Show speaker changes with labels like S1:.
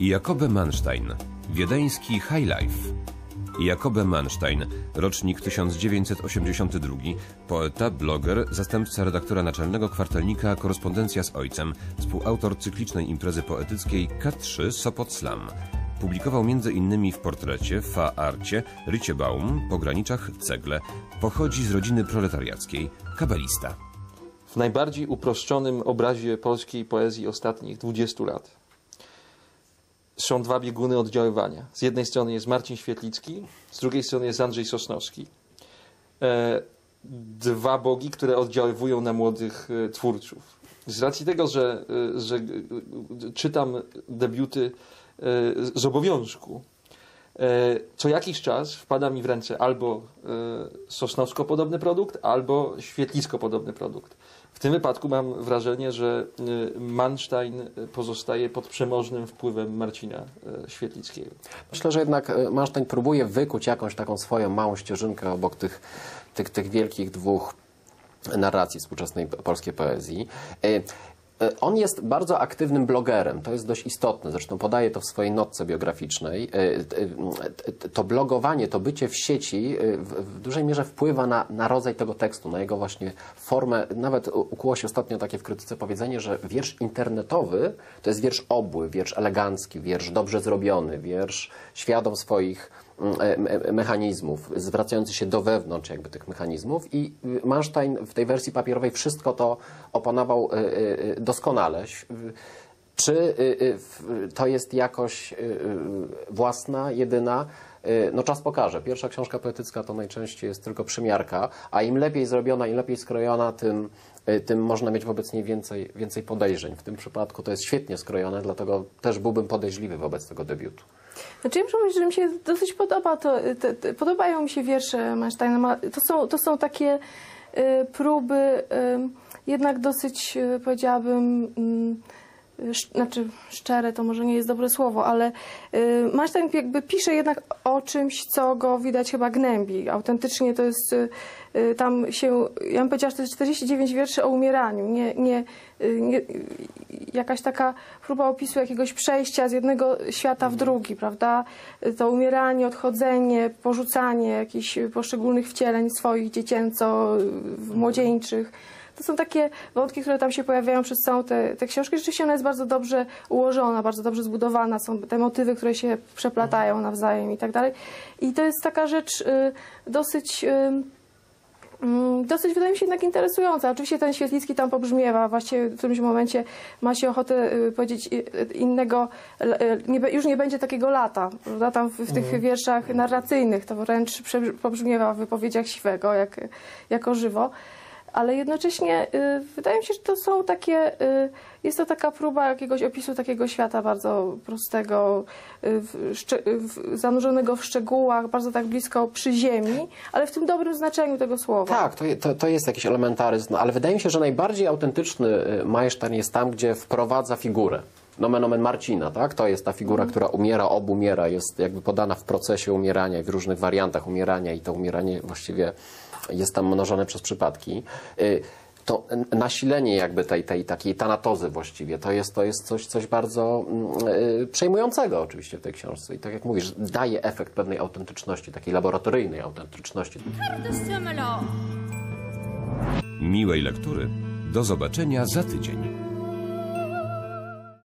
S1: Jakobe Manstein, wiedeński High Life. Jakobe Manstein, rocznik 1982, poeta, bloger, zastępca redaktora naczelnego kwartalnika Korespondencja z Ojcem, współautor cyklicznej imprezy poetyckiej K3 Sopot Slam. Publikował m.in. w portrecie, fa arcie, Rycie Baum, pograniczach, cegle. Pochodzi z rodziny proletariackiej, kabelista.
S2: w najbardziej uproszczonym obrazie polskiej poezji ostatnich 20 lat. Są dwa bieguny oddziaływania. Z jednej strony jest Marcin Świetlicki, z drugiej strony jest Andrzej Sosnowski. E, dwa bogi, które oddziaływują na młodych e, twórców. Z racji tego, że, e, że czytam debiuty z obowiązku, co jakiś czas wpada mi w ręce albo e, Sosnowsko-podobny produkt, albo Świetlisko-podobny produkt. W tym wypadku mam wrażenie, że e, Manstein pozostaje pod przemożnym wpływem Marcina e, Świetlickiego.
S3: Myślę, że jednak e, Manstein próbuje wykuć jakąś taką swoją małą ścieżynkę obok tych, tych, tych wielkich dwóch narracji współczesnej polskiej poezji. E, On jest bardzo aktywnym blogerem, to jest dość istotne, zresztą podaje to w swojej notce biograficznej. E, e, To blogowanie, to bycie w sieci w, dużej mierze wpływa na, na rodzaj tego tekstu, na jego właśnie formę. Nawet u- ukuło się ostatnio takie w krytyce powiedzenie, że wiersz internetowy to jest wiersz obły, wiersz elegancki, wiersz dobrze zrobiony, wiersz świadom swoich mechanizmów, zwracający się do wewnątrz jakby tych mechanizmów i y, Manstein w tej wersji papierowej wszystko to opanował y, y, doskonale. Czy to jest jakoś własna, jedyna? No czas pokaże. Pierwsza książka poetycka to najczęściej jest tylko przymiarka, a im lepiej zrobiona, im lepiej skrojona, tym, tym można mieć wobec niej więcej, więcej podejrzeń. W tym przypadku to jest świetnie skrojone, dlatego też byłbym podejrzliwy wobec tego debiutu.
S4: Znaczy, ja muszę powiedzieć, że mi się dosyć podoba to, te, te, podobają mi się wiersze Mansteina. Ma- To są, to są takie y, próby y, jednak dosyć, y, powiedziałabym, mm, sz, znaczy szczere to może nie jest dobre słowo, ale y, Manstein jakby pisze jednak o czymś, co go widać chyba gnębi. Autentycznie to jest y, y, tam się, ja bym powiedziała, że to jest 49 wierszy o umieraniu, nie, nie, y, nie jakaś taka próba opisu jakiegoś przejścia z jednego świata w drugi, prawda? To umieranie, odchodzenie, porzucanie jakichś poszczególnych wcieleń swoich dziecięco, młodzieńczych. To są takie wątki, które tam się pojawiają przez całą tę tę książkę. Rzeczywiście ona jest bardzo dobrze ułożona, bardzo dobrze zbudowana. Są te motywy, które się przeplatają nawzajem i tak dalej. I to jest taka rzecz y, dosyć... Mm, Dosyć wydaje mi się jednak interesująca. Oczywiście ten Świetlicki tam pobrzmiewa, właściwie w którymś momencie ma się ochotę y, powiedzieć y, y, innego, już nie będzie takiego lata, prawda? Tam w, tych wierszach narracyjnych to wręcz pobrzmiewa w wypowiedziach Siwego, jak, jako żywo. Ale jednocześnie y, wydaje mi się, że to są takie, y, jest to taka próba jakiegoś opisu takiego świata bardzo prostego, y, w, w, zanurzonego w szczegółach, bardzo tak blisko przy ziemi, ale w tym dobrym znaczeniu tego słowa.
S3: Tak, to, to, to jest jakiś elementaryzm, no, ale wydaje mi się, że najbardziej autentyczny Majsztan jest tam, gdzie wprowadza figurę. Nomen omen Marcina, tak? To jest ta figura, która umiera, obumiera, jest jakby podana w procesie umierania i w różnych wariantach umierania i to umieranie właściwie jest tam mnożone przez przypadki. Y, To nasilenie jakby tej, tej takiej tanatozy właściwie, to jest, to jest coś, coś bardzo mm, y, przejmującego oczywiście w tej książce. I tak jak mówisz, daje efekt pewnej autentyczności, takiej laboratoryjnej autentyczności.
S1: Miłej lektury. Do zobaczenia za tydzień.